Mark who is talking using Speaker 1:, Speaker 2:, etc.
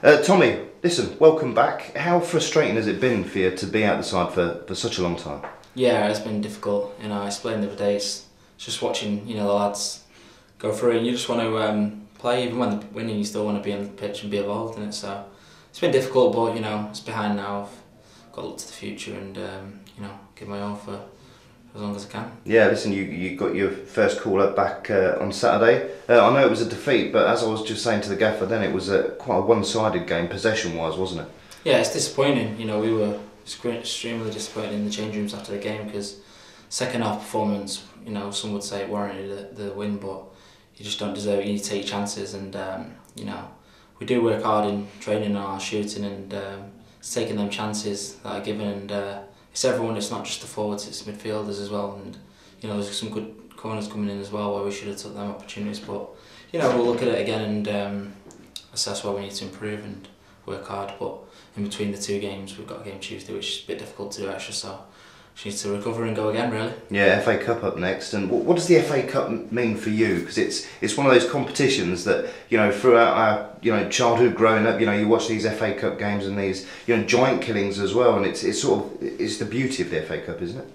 Speaker 1: Uh, Tommy, listen, welcome back. How frustrating has it been for you to be out the side for, for such a long time?
Speaker 2: Yeah, it's been difficult. You know, I explained the other day, it's just watching, you know, the lads go through and you just want to um, play, even when they're winning, you still want to be on the pitch and be involved in it. So it's been difficult, but, you know, it's behind now. I've got to look to the future and, um, you know, give my all for as long as I can.
Speaker 1: Yeah, listen, you, you got your first call up back uh, on Saturday. Uh, I know it was a defeat, but as I was just saying to the gaffer then, it was a, quite a one-sided game possession-wise, wasn't it?
Speaker 2: Yeah, it's disappointing. You know, we were extremely disappointed in the change rooms after the game because second half performance, you know, some would say it warranted the, the win, but you just don't deserve it. You need to take chances, and um, you know, we do work hard in training on our shooting and um, taking them chances that are given and. Uh, it's everyone. It's not just the forwards. It's midfielders as well. And you know, there's some good corners coming in as well where we should have took them opportunities. But you know, we'll look at it again and um, assess where we need to improve and work hard. But in between the two games, we've got a game Tuesday, which is a bit difficult to do extra. So she needs to recover and go again, really.
Speaker 1: Yeah, FA Cup up next, and what does the FA Cup mean for you? Because it's it's one of those competitions that you know throughout our you know childhood growing up, you know you watch these FA Cup games and these you know giant killings as well, and it's it's sort of it's the beauty of the FA Cup, isn't it?